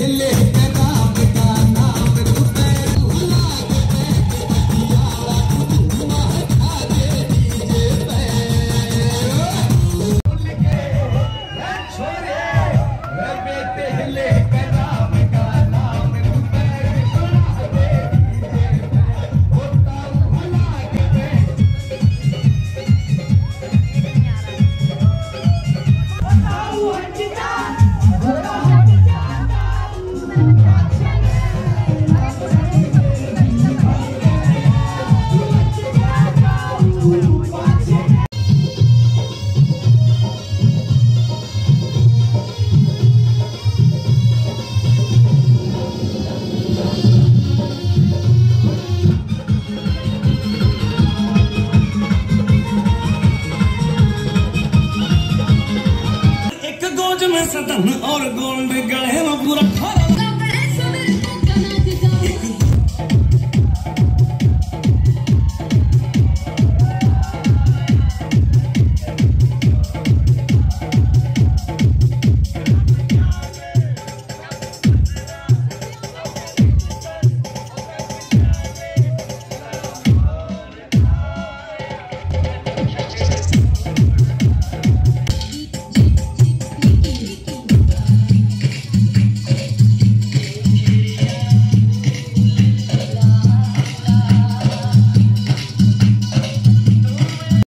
पहले Sevmese de ne or gol